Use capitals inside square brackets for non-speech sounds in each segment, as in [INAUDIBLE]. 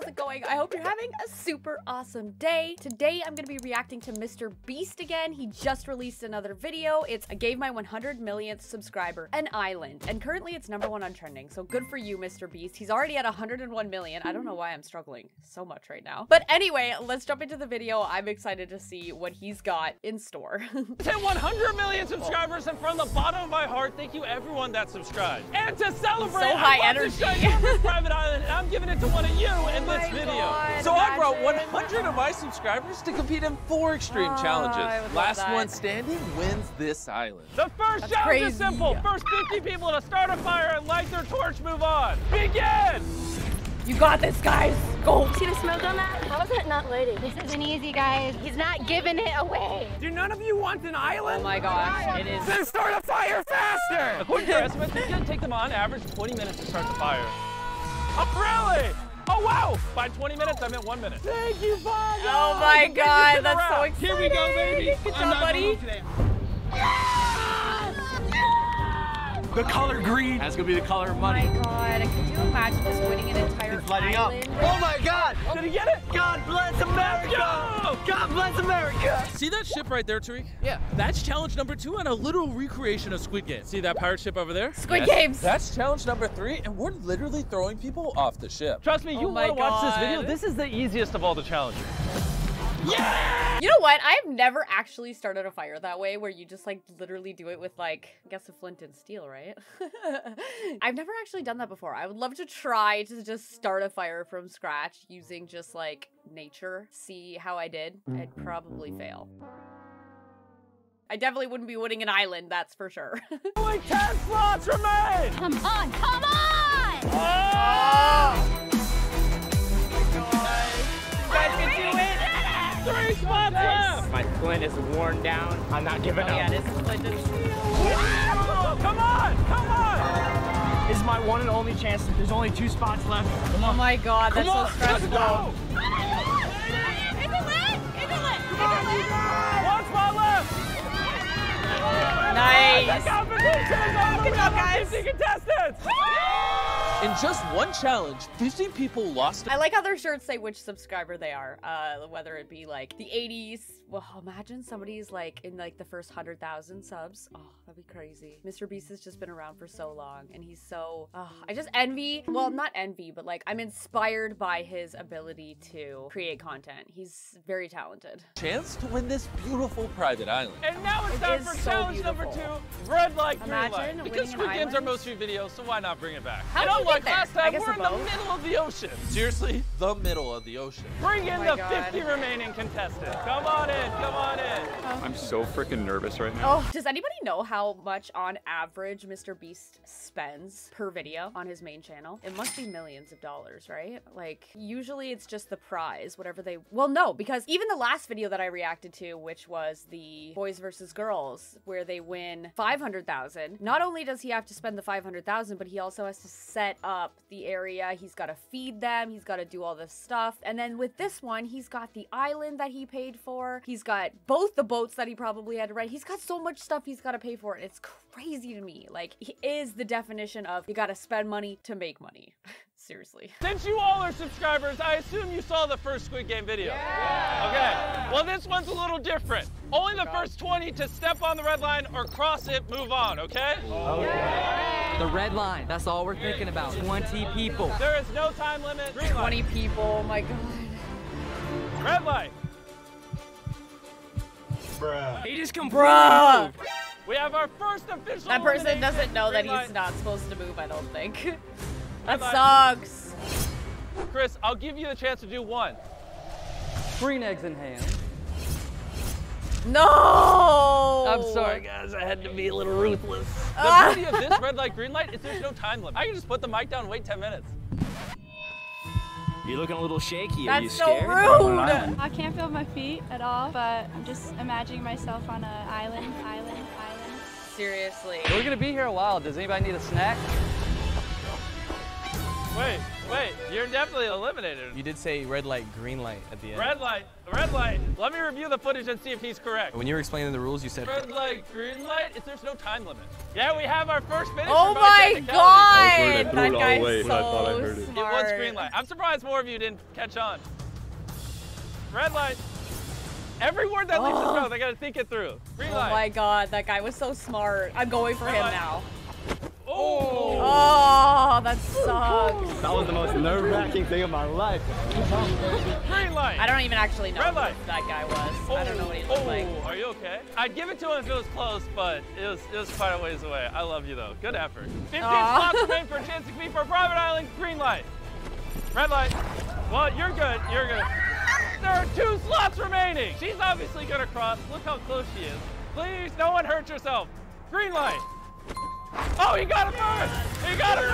how's it going? I hope you're having a super awesome day. Today, I'm gonna be reacting to Mr. Beast again. He just released another video. It's I gave my 100 millionth subscriber an island, and currently it's number one on trending. So good for you, Mr. Beast. He's already at 101 million. I don't know why I'm struggling so much right now. But anyway, let's jump into the video. I'm excited to see what he's got in store. [LAUGHS] Hit 100 million subscribers, and from the bottom of my heart, thank you everyone that subscribed. And to celebrate, So high I want energy. to show you this [LAUGHS] private island, and I'm giving it to one of you in this oh video. God, So I brought 100 of my subscribers to compete in four extreme Oh, challenges. Last one standing wins this island. The first That's challenge is crazy. simple. First 50 people to start a fire and light their torch move on. Begin! you got this, guys. Go. See the smoke on that? How is that not lighting? This isn't easy, guys. He's not giving it away. Do none of you want an island? Oh my gosh, it is. Then start a fire faster! According to our estimates, it's gonna take them on average 20 minutes to start the fire. Oh, really? Oh, wow! By 20 minutes, I meant one minute. Thank you, Bob! Oh my god, that's so exciting. Here we go, baby. Good I'm job, not buddy. Going today. The color green. That's gonna be the color of money. Oh my god, could you imagine just winning an entire lighting up. Oh my God! Did he get it? God bless America! Go! God bless America! See that ship right there, Tareq? Yeah. That's challenge number two and a literal recreation of Squid Game. See that pirate ship over there? Squid Yes. Games. That's challenge number three, and we're literally throwing people off the ship. Trust me, you Oh my want to watch this video. This is the easiest of all the challenges. You know what? I've never actually started a fire that way where you just like literally do it with like, I guess a flint and steel, right? [LAUGHS] I've never actually done that before. I would love to try to just start a fire from scratch using just like nature, see how I did. I'd probably fail. I definitely wouldn't be winning an island, that's for sure. [LAUGHS] Only 10 slots remain! Come on, come on! Oh! Three spots left! My flint is worn down. I'm not giving Oh up. yeah, this is flint and. Oh, come on! Come on! This is my one and only chance. There's only two spots left. Come Oh my god, that's Come on! so Let's go! One spot left! Nice. The competition is over! Good job, guys. 50 contestants! In just one challenge, 50 people lost. I like how their shirts say which subscriber they are. Uh, whether it be like the 80s. Well, imagine somebody's like in like the first hundred thousand subs. Oh, that'd be crazy. Mr. Beast has just been around for so long, and he's so. Oh, I just envy. Well, not envy, but like I'm inspired by his ability to create content. He's very talented. chance to win this beautiful private island. And now it's It time is for so challenge number two, red light, green Imagine light. winning Because an Squid Games are island. most viewed videos, so why not bring it back? How and did you there? last I time, we're a in the middle of the ocean. Seriously, the middle of the ocean. Bring in Oh my the God. 50 remaining contestants. Come on in, come on in. Oh. I'm so freaking nervous right now. Oh, does anybody know how much on average Mr. Beast spends per video on his main channel? It must be millions of dollars, right? Like, usually it's just the prize, whatever they. Well, no, because even the last video that I reacted to, which was the boys versus girls, where they win 500,000, not only does he have to spend the 500,000, but he also has to set up the area. He's got to feed them, he's got to do all this stuff. And then with this one, he's got the island that he paid for, he's got both the boats that he probably had to rent. He's got so much stuff he's got to pay for, and it's crazy to me. Like, he is the definition of you got to spend money to make money. [LAUGHS] Seriously. Since you all are subscribers, I assume you saw the first Squid Game video. Yeah. Okay. Well, this one's a little different. Only the first 20 to step on the red line or cross it, move on, okay? Oh, The red line, that's all we're thinking about. 20 people. There is no time limit. Green light. 20 people, oh my god. Red light. He just completely Bruh! moved. We have our first official That person doesn't know that Green he's not supposed to move, I don't think. that light. sucks. Chris, I'll give you the chance to do one. Green eggs in hand. No! I'm sorry, guys. I had to be a little ruthless. [LAUGHS] The Ah. beauty of this red light, green light is there's no time limit. I can just put the mic down and wait 10 minutes. You're looking a little shaky. Are you That's so scared? rude! I can't feel my feet at all, but I'm just imagining myself on an island, island, island. Seriously. We're gonna be here a while. Does anybody need a snack? Wait, Wait, you're definitely eliminated. You did say red light, green light at the end. Red light, red light. Let me review the footage and see if he's correct. When you were explaining the rules, you said Red light, green light. If there's no time limit. Yeah, we have our first finish. Oh my god! That it all guy's away, but I thought I so heard it. It smart. was green light. I'm surprised more of you didn't catch on. Red light. Every word that leaves his mouth, I gotta think it through. Green Oh light. my god, that guy was so smart. I'm going for Red him light. now. Oh. Oh, that sucks. That was the most nerve-wracking thing of my life. Green light. I don't even actually know Red who light. that guy was. I don't know what he looked oh, like. Are you okay? I'd give it to him if it was close, but it was it was quite a ways away. I love you though. Good effort. 15 Aw. slots remain for a chance to compete for a private island. Green light. Red light. Well, you're good. You're good. There are two slots remaining. She's obviously gonna cross. Look how close she is. Please, no one hurt yourself. Green light. Oh, he got it first. He got it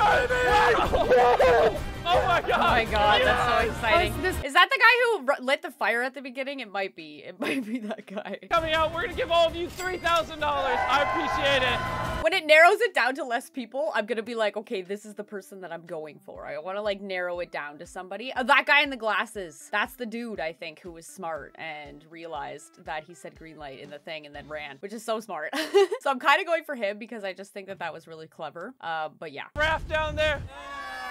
first. [LAUGHS] Oh my god. Oh my god, that's so Yes. exciting. Is that the guy who lit the fire at the beginning? It might be. It [LAUGHS] might be that guy. Coming out, we're gonna give all of you three thousand dollars. I appreciate it. When it narrows it down to less people, I'm gonna be like, okay, this is the person that I'm going for. I want to like narrow it down to somebody. Uh, that guy in the glasses. That's the dude I think who was smart and realized that he said green light in the thing and then ran, which is so smart. [LAUGHS] so I'm kind of going for him because I just think that that was really clever. Uh, but yeah. raft down there.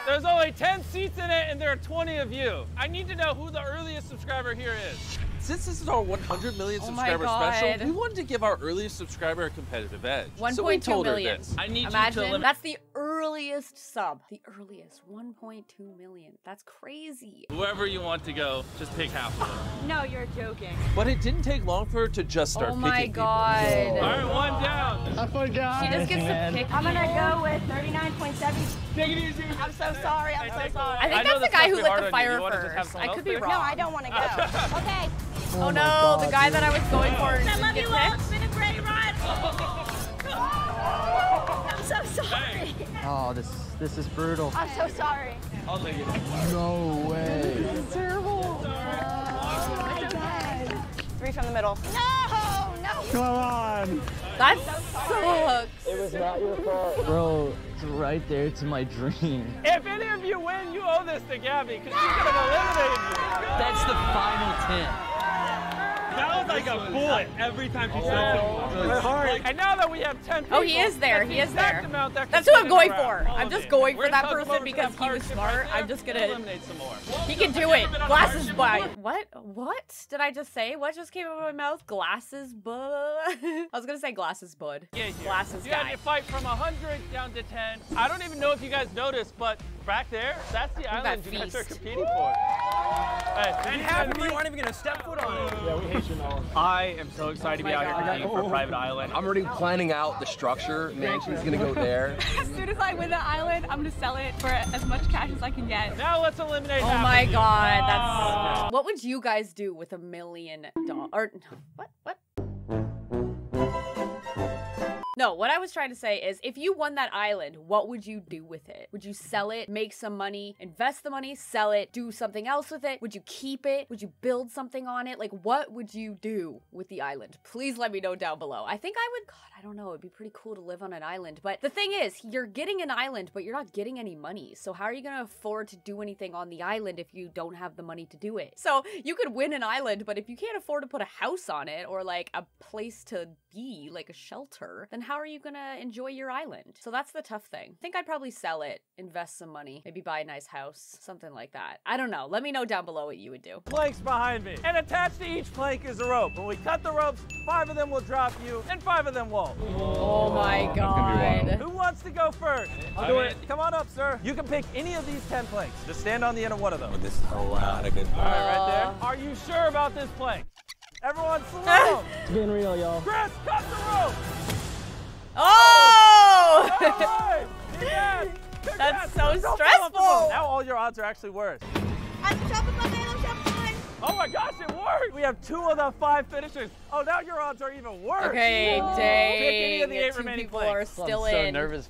There's only 10 seats in it and there are 20 of you. I need to know who the earliest subscriber here is. Since this is our 100 million Oh my subscriber God. special, we wanted to give our earliest subscriber a competitive edge. so we 1.2 told her this. I need you to Imagine that's the earliest sub. The earliest 1.2 million. That's crazy. Whoever you want to go, just pick half of them. No, you're joking. But it didn't take long for her to just start oh my picking god. All right, one down. I forgot. She just gets to [LAUGHS] pick. I'm gonna go with 39.7. Take it easy. I'm so sorry. I'm so sorry. I think I that's the guy who lit the fire You wanna just have first. I could be wrong. No, I don't want to go. [LAUGHS] Oh, okay. Oh no, the guy that I was going for I didn't love you all. picked. It's been a great ride. [LAUGHS] I'm so sorry. Oh, this this is brutal. I'm so sorry. I'll take it. No way. Oh, Three from the middle. No, no. Come on. That sucks. It was not your fault. Bro, it's right there to my dream. If any of you win, you owe this to Gabby because she's gonna have eliminated you. That's the final 10. That was like a bullet every time she said oh. something. And now that we have 10 people, Oh, he is there. He is there. amount that That's who I'm going for. I'm just going for that person because that he was smart. right I'm just gonna- eliminate some more. He can do it. Glasses by what? What did I just say? What just came out of my mouth? Glasses bud. [LAUGHS] I was gonna say glasses bud. Yeah, here. Glasses bud. You had to fight from 100 down to 10. I don't even know if you guys noticed, but back there, that's the island that you guys are competing for. Hey, And half of you aren't even gonna step foot on it. Yeah, we hate you, Nolan. I am so excited to be Oh out here oh God. competing for private island. I'm already planning out the structure. Mansion's gonna go there. [LAUGHS] As soon as I win the island, I'm gonna sell it for as much cash as I can get. now let's eliminate Oh half my of you. god, that's. Ah. What would you guys do with a million dollars? Or no, what? What? No, what I was trying to say is if you won that island, what would you do with it? Would you sell it, make some money, invest the money, sell it, do something else with it? Would you keep it? Would you build something on it? Like, what would you do with the island? Please let me know down below. I think I would, God, I don't know. It'd be pretty cool to live on an island. But the thing is, you're getting an island, but you're not getting any money. So how are you going to afford to do anything on the island if you don't have the money to do it? So you could win an island, but if you can't afford to put a house on it or like a place to be, like a shelter, then how are you going to enjoy your island? So that's the tough thing. I think I'd probably sell it, invest some money, maybe buy a nice house, something like that. I don't know. Let me know down below what you would do. planks behind me. And attached to each plank is a rope. When we cut the ropes, five of them will drop you, and five of them won't. Oh, oh my gonna be wild. god. Who wants to go first? I'll do it. Come on up, sir. You can pick any of these 10 planks. Just stand on the end of one of them. Oh, this is a lot of good. All right, right there. Are you sure about this plank? Everyone [LAUGHS] slow. It's being real, y'all. Chris, cut the rope. Oh! All right. Yes. That's so Don't fall off the stressful. Now all your odds are actually worse. I'm jumping my man, I'm mine. Oh my gosh, it worked! We have two of the five finishers. Oh, now your odds are even worse. Okay, Pick any of the eight Two remaining people planks. are still in.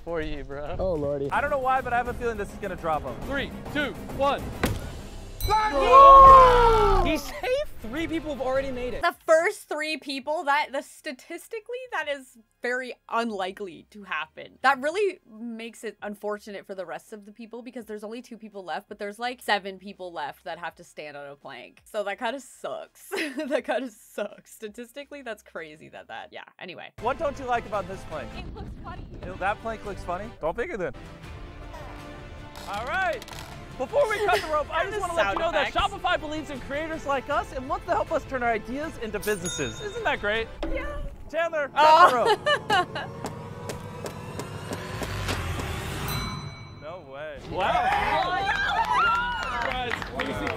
for you, bro. Oh, lordy. I don't know why, but I have a feeling this is gonna drop him. Three, two, one. He saved Three people have already made it. The first three people that the statistically that is very unlikely to happen. That really makes it unfortunate for the rest of the people because there's only two people left, but there's like seven people left that have to stand on a plank. So that kind of sucks. [LAUGHS] that kind of sucks. Statistically, that's crazy that that. Yeah. Anyway. What don't you like about this plank? It looks funny. That plank looks funny. Don't pick it then. All right. Before we cut the rope, I [LAUGHS] just want to let you know that Shopify believes in creators like us and wants to help us turn our ideas into businesses. Isn't that great? Yeah. Chandler, cut Oh. the rope. [LAUGHS] No way. Wow.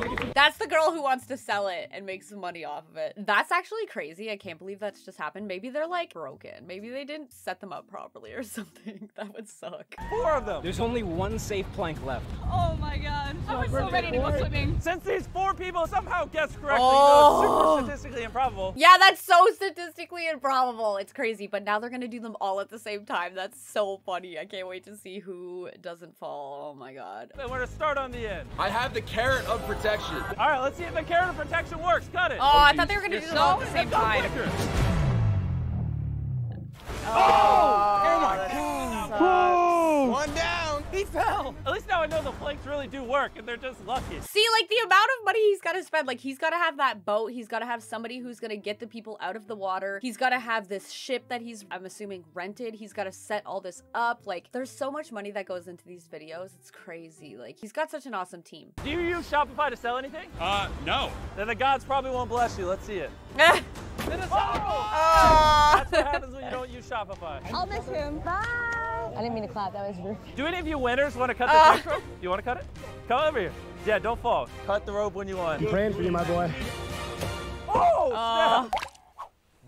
[LAUGHS] That's the girl who wants to sell it and make some money off of it. That's actually crazy. I can't believe that's just happened. Maybe they're like broken. Maybe they didn't set them up properly or [LAUGHS] something. That would suck. Four of them. There's only one safe plank left. Oh my god. I was so ready to go swimming. Since these four people somehow guessed correctly, Oh. though it's super statistically improbable, Yeah, that's so statistically improbable. It's crazy, but now they're gonna do them all at the same time. That's so funny. I can't wait to see who doesn't fall. Oh my god. then we're gonna start on the end. I have the carrot of protection. All right, let's see if the character protection works. Cut it. Oh, I thought they were gonna do them all at the same time. Oh, oh, oh my god. One [LAUGHS] down. He fell. At least now I know the planks really do work and they're just lucky. See, like the amount of money he's got to spend, like he's got to have that boat. He's got to have somebody who's going to get the people out of the water. He's got to have this ship that he's, I'm assuming, rented. He's got to set all this up. Like, there's so much money that goes into these videos. It's crazy. Like, he's got such an awesome team. Do you use Shopify to sell anything? Uh, no. Then the gods probably won't bless you. Let's see it. [LAUGHS] Ah. That's what happens when you don't use Shopify. I'll miss him. Bye. I didn't mean to clap. That was rude. Do any of you winners want to cut the tank rope? You want to cut it? Come over here. Yeah, don't fall. Cut the rope when you want. I'm praying for you, my boy. Oh, Uh, snap.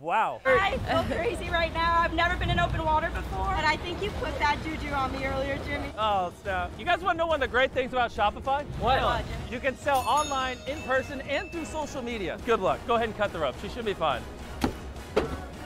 Wow. I feel crazy right now. I've never been in open water before. And I think you put that juju on me earlier, Jimmy. Oh, snap. You guys want to know one of the great things about Shopify? What? You can sell online, in person, and through social media. Good luck. Go ahead and cut the rope. She should be fine.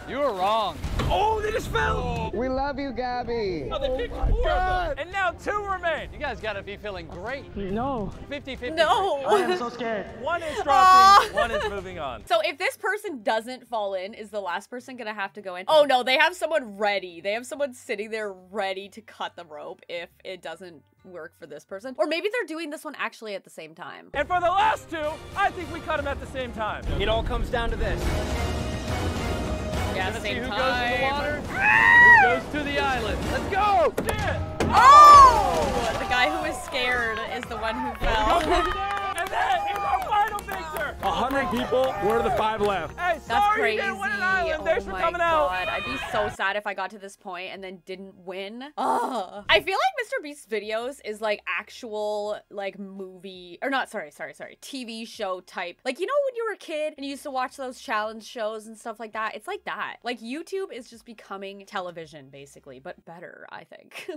You were wrong. Oh, they just fell. We love you, Gabby. Oh, they picked oh four of them. And now two remain. You guys gotta be feeling great. No. 50 50. no. I'm so scared. One is [LAUGHS] Aw. dropping, one is moving on. So if this person doesn't fall in, is the last person gonna have to go in? Oh no, they have someone ready. They have someone sitting there ready to cut the rope if it doesn't work for this person. Or maybe they're doing this one actually at the same time. And for the last two, I think we cut them at the same time. It all comes down to this. Yeah, Let's see who goes to the water, [LAUGHS] who goes to the island. Let's go! Yeah. Oh! The guy who was scared is the one who fell. and that is our final victor. A hundred people. Where are the five left? Hey, That's sorry crazy. you didn't win an island. Oh Thanks for my coming out. god, I'd be so sad if I got to this point and then didn't win. Ugh. I feel like Mr. Beast's videos is like actual like movie or not. Sorry, sorry, sorry. TV show type. Like you know when you were a kid and you used to watch those challenge shows and stuff like that. It's like that. Like YouTube is just becoming television basically, but better. I think.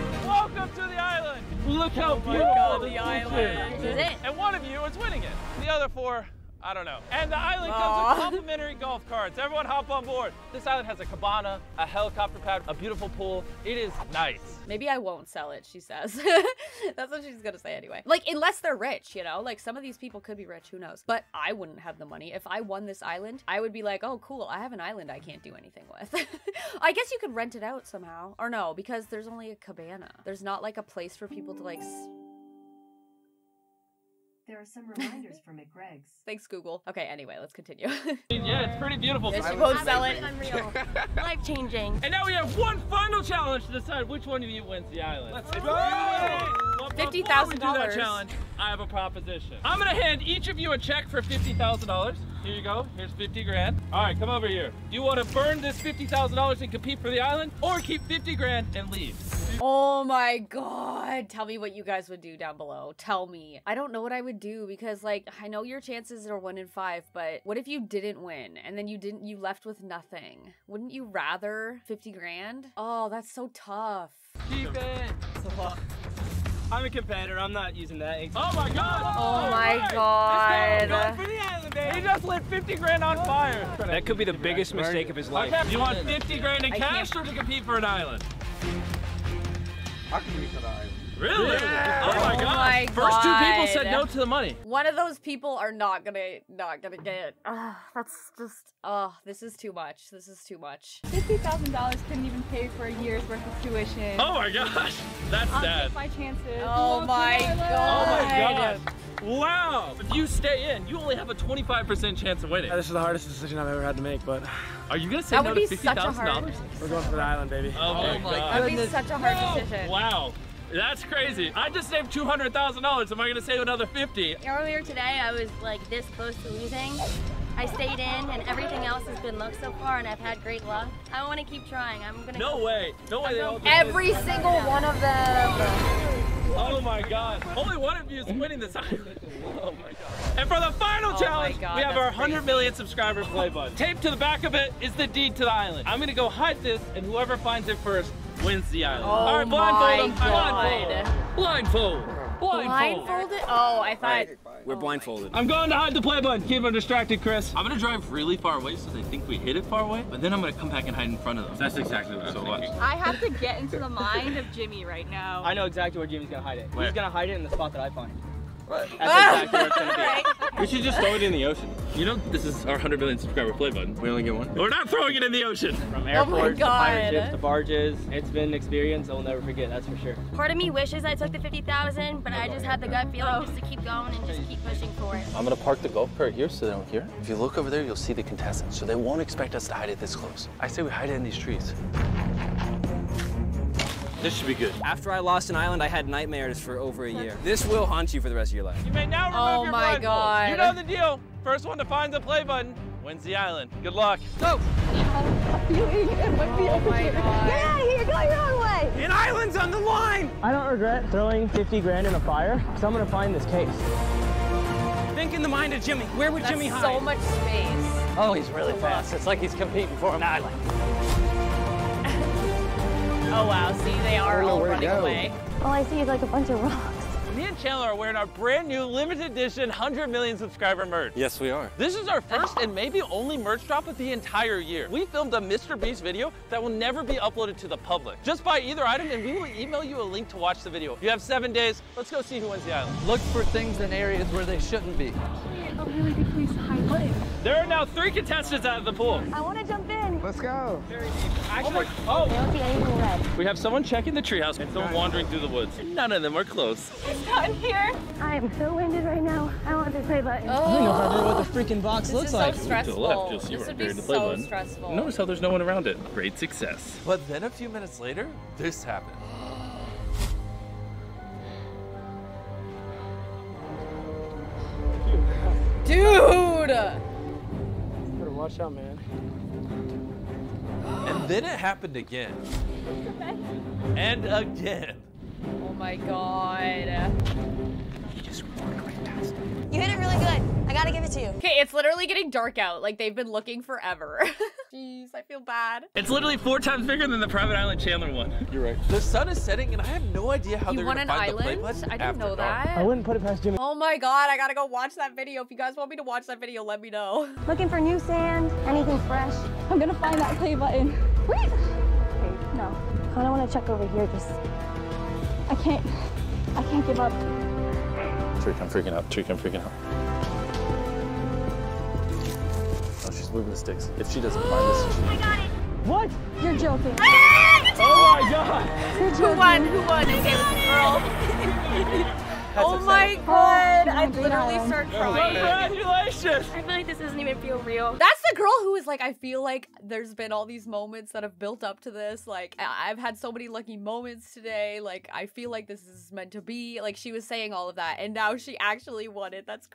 [LAUGHS] Welcome to the island. Look how oh my beautiful God, the the island is. And one of you is winning it. The other four, I don't know. And the island comes Aw. with complimentary golf carts. Everyone hop on board. This island has a cabana, a helicopter pad, a beautiful pool. It is nice. Maybe I won't sell it, she says. [LAUGHS] That's what she's gonna say anyway. Like, unless they're rich, you know? Like, some of these people could be rich, who knows? But I wouldn't have the money. If I won this island, I would be like, oh, cool, I have an island I can't do anything with. [LAUGHS] I guess you could rent it out somehow. Or no, because there's only a cabana. There's not like a place for people to like. S- There are some reminders for McGreg's. [LAUGHS] Thanks, Google. Okay, anyway, let's continue. [LAUGHS] Yeah, it's pretty beautiful. Yeah, she won't sell it. Unreal. [LAUGHS] Life changing. And now we have one final challenge to decide which one of you wins the island. Let's go! But before we do that $50,000. challenge, I have a proposition. I'm gonna hand each of you a check for $50,000. Here you go. Here's 50 grand. All right, come over here. Do you want to burn this $50,000 and compete for the island, or keep 50 grand and leave? Oh my god. Tell me what you guys would do down below. Tell me. I don't know what I would do because like I know your chances are 1 in 5, but what if you didn't win and then you didn't you left with nothing? Wouldn't you rather 50 grand? Oh, that's so tough. Keep it. I'm a competitor. I'm not using that. Oh my god! Oh my Let's god. Go for the island, baby. He just lit 50 grand on fire. That could be the biggest mistake of his life. Okay, you want 50 grand in I cash can't- or to compete for an island? I can reach for the. Really? Yeah. Oh my Oh god. my First two people said no to the money. One of those people are not gonna not gonna get. Uh, that's just. Oh, this is too much. This is too much. Fifty thousand dollars couldn't even pay for a year's worth of tuition. Oh my gosh. That's I'll sad. take my chances. Oh my Oh god. Oh my gosh. Wow. If you stay in, you only have a 25% chance of winning. This is the hardest decision I've ever had to make, but Are you gonna say That no would to be such a $50,000? we're going for the island, baby. Oh my oh my god. That'd be such a hard No. decision. Wow. That's crazy. I just saved $200,000. Am I gonna save another 50? Earlier today, I was like this close to losing. I stayed in, and everything else has been luck so far, and I've had great luck. I want to keep trying. I'm gonna. No way. No way. They all Every single one of them. This. Oh my god. Only one of you is winning this island. [LAUGHS] Oh my god. And for the final Oh challenge, God, we have our 100 crazy. million subscriber play button. Taped to the back of it is the deed to the island. I'm gonna go hide this, and whoever finds it first wins the island. Oh All right, blindfold my them. God. Blindfold. Blindfold. Blindfolded? Oh, I thought. We're oh blindfolded. I'm going to hide the play button. Keep them distracted, Chris. I'm gonna drive really far away so they think we hit it far away, but then I'm gonna come back and hide in front of them. That's exactly what I was thinking. I have to get into the mind of Jimmy right now. I know exactly where Jimmy's gonna hide it. Where? He's gonna hide it in the spot that I find. What? That's exactly where it's gonna be. [LAUGHS] We should just throw it in the ocean. You know this is our 100 million subscriber play button. We only get one. We're not throwing it in the ocean. From Oh my airports to pirate ships to barges, it's been an experience I'll never forget. That's for sure. Part of me wishes I took the 50,000, but I just had the gut feeling just to keep going and just keep pushing for it. I'm gonna park the golf cart here so they don't hear. If you look over there, you'll see the contestants, so they won't expect us to hide it this close. I say we hide it in these trees. This should be good. After I lost an island, I had nightmares for over a year. This will haunt you for the rest of your life. You may now remove Oh your my blindfolds. God. You know the deal. First one to find the play button wins the island. Good luck. Go. Oh [LAUGHS] my god. You're going the wrong way! An island's on the line! I don't regret throwing 50 grand in a fire, because I'm gonna find this case. Think in the mind of Jimmy. Where would That's Jimmy hide? so much space. Oh, he's really fast. It's like he's competing for an island. Oh wow, see, they are all running away. All I see is like a bunch of rocks. Me and Chandler are wearing our brand new limited edition 100 million subscriber merch. Yes, we are. This is our first and maybe only merch drop of the entire year. We filmed a Mr. Beast video that will never be uploaded to the public. Just buy either item and we will email you a link to watch the video. You have seven days. Let's go see who wins the island. Look for things in areas where they shouldn't be. A really good place to hide button. There are now three contestants out of the pool. I want to jump in. Let's go. Actually, I oh, don't see anything red. we have someone checking the treehouse and someone wandering through the woods. None of them are close. It's not here. I am so winded right now. I want to play button. I don't know if I know what the freaking box This looks is so like. stressful. To the left, you'll see this where would buried be the play so button. stressful. Notice how there's no one around it. Great success. But then a few minutes later, this happened. Dude! Better watch out, man. And then it happened again. [LAUGHS] And again. Oh my god. You hit it really good. I gotta give it to you. Okay, it's literally getting dark out. Like they've been looking forever. [LAUGHS] Jeez, I feel bad. It's literally four times bigger than the private island Chandler one. You're right. The sun is setting, and I have no idea how You they're gonna an find the play island? button I didn't after know dark. that. I wouldn't put it past Jimmy. Oh my god, I gotta go watch that video. If you guys want me to watch that video, let me know. [LAUGHS] Looking for new sand, anything fresh. I'm gonna find that play button. Wait. Okay, no. I don't want to check over here. Just I can't. I can't give up. Trick, I'm freaking out. Trick, I'm freaking out. Oh, she's moving the sticks. If she doesn't find this, I got it. What? Ah, you're joking. Oh my god! Who won? Who won? Okay, it the girl. [LAUGHS] [LAUGHS] oh my oh, god, I'd literally start crying. Congratulations! I feel like this doesn't even feel real. That's the girl who is like, I feel like there's been all these moments that have built up to this. Like, I've had so many lucky moments today. Like, I feel like this is meant to be. Like, she was saying all of that, and now she actually won it. That's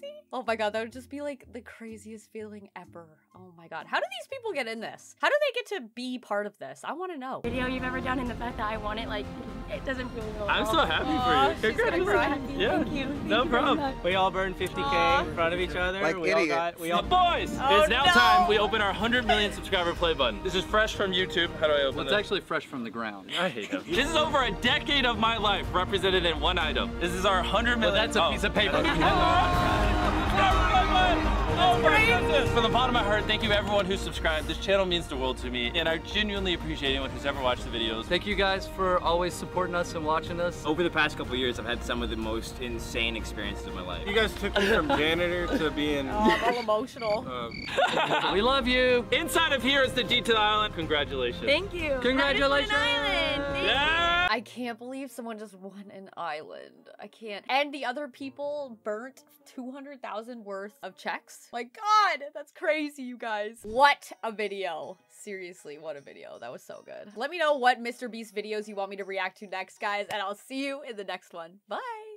crazy. Oh my god, that would just be like the craziest feeling ever. Oh my god. How do these people get in this? How do they get to be part of this? I want to know. Video you've ever done and the fact that I won it, like, [LAUGHS] it doesn't feel real. at I'm all. so happy Aw, for you. she's gonna cry. Congratulations. Yeah. Thank you. Thank No you problem. We all burned 50k Aw. in front of each other. Like we all idiot. got. We all. [LAUGHS] boys! [LAUGHS] Oh, it's now no. time we open our 100 million subscriber play button. This is fresh from YouTube. How do I open it? It's it? actually fresh from the ground. I hate them. This is over a decade of my life represented in one item. This is our 100 million. that's a oh. piece of paper. Oh my goodness! From the bottom of my heart, thank you everyone who subscribed. This channel means the world to me, and I genuinely appreciate anyone who's ever watched the videos. Thank you guys for always supporting us and watching us. Over the past couple years, I've had some of the most insane experiences of my life. You guys took me from [LAUGHS] janitor to being. Oh, I'm all emotional. Um, [LAUGHS] we love you. Inside of here is the detail island. Congratulations. Thank you. Congratulations. Island. Thank Yeah. I can't believe someone just won an island. I can't. And the other people burnt 200,000 worth of checks. My god, that's crazy, you guys. What a video. Seriously, what a video. That was so good. Let me know what Mr. Beast videos you want me to react to next, guys, and I'll see you in the next one. Bye.